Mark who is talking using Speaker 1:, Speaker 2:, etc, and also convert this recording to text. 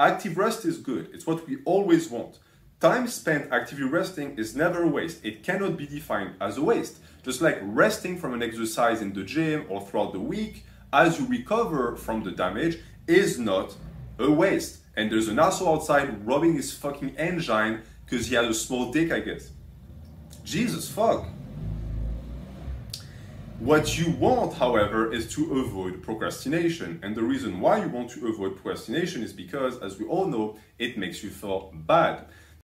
Speaker 1: Active rest is good. It's what we always want. Time spent actively resting is never a waste. It cannot be defined as a waste. Just like resting from an exercise in the gym or throughout the week as you recover from the damage is not a waste. And there's an asshole outside rubbing his fucking engine because he has a small dick, I guess. Jesus fuck. What you want, however, is to avoid procrastination. And the reason why you want to avoid procrastination is because, as we all know, it makes you feel bad.